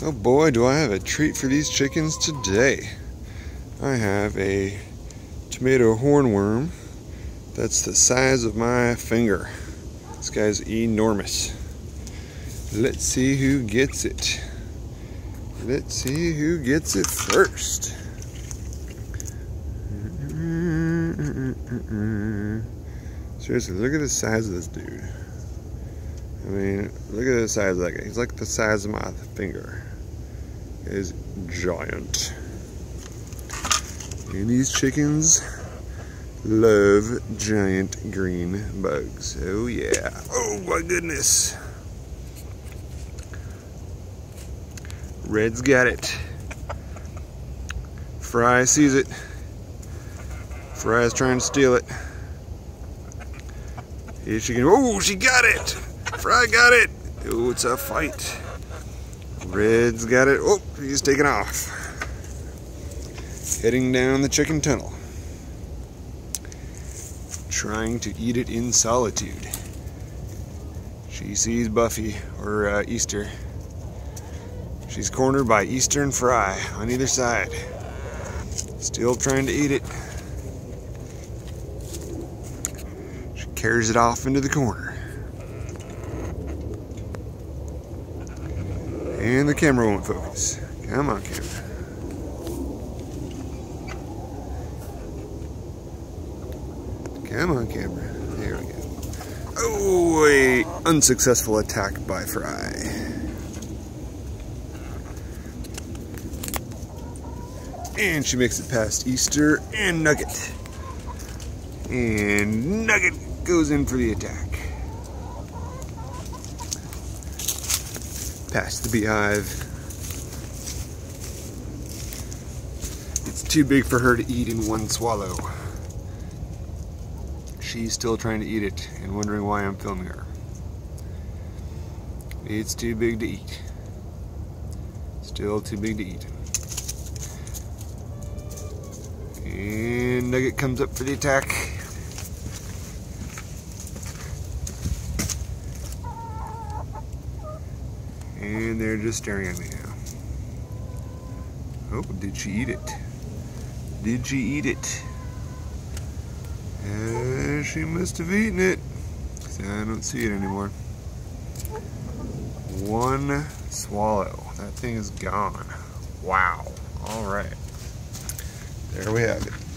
Oh boy, do I have a treat for these chickens today. I have a tomato hornworm that's the size of my finger. This guy's enormous. Let's see who gets it. Let's see who gets it first. Seriously, look at the size of this dude. I mean, look at the size of that guy. He's like the size of my finger. Is giant. And these chickens love giant green bugs. Oh yeah. Oh my goodness. Red's got it. Fry sees it. Fry's trying to steal it. Here she can. Oh, she got it! Fry got it! Oh, it's a fight. Red's got it. Oh, he's taking off. Heading down the chicken tunnel. Trying to eat it in solitude. She sees Buffy, or uh, Easter. She's cornered by Easter and Fry on either side. Still trying to eat it. She carries it off into the corner. And the camera won't focus. Come on, camera. Come on, camera. There we go. Oh, a unsuccessful attack by Fry. And she makes it past Easter and Nugget. And Nugget goes in for the attack. Past the beehive. It's too big for her to eat in one swallow. She's still trying to eat it and wondering why I'm filming her. It's too big to eat. Still too big to eat. And Nugget comes up for the attack. And they're just staring at me now. Oh, did she eat it? Did she eat it? Uh, she must have eaten it. I don't see it anymore. One swallow. That thing is gone. Wow. All right. There we have it.